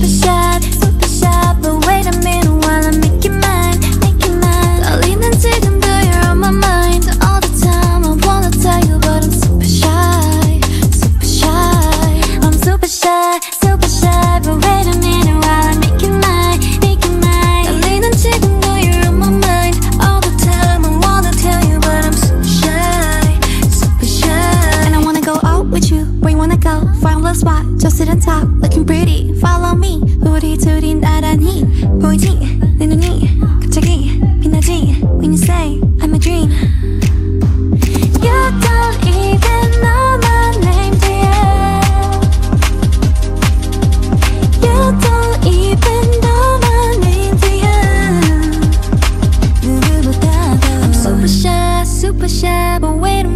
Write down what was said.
the shadow top, looking pretty. Follow me, 우리 둘이 나란히 보이지? 내 눈이 갑자기 빛나지? When you say I'm a dream. You don't even know my name You don't even know my name super shy, super shy, but wait a minute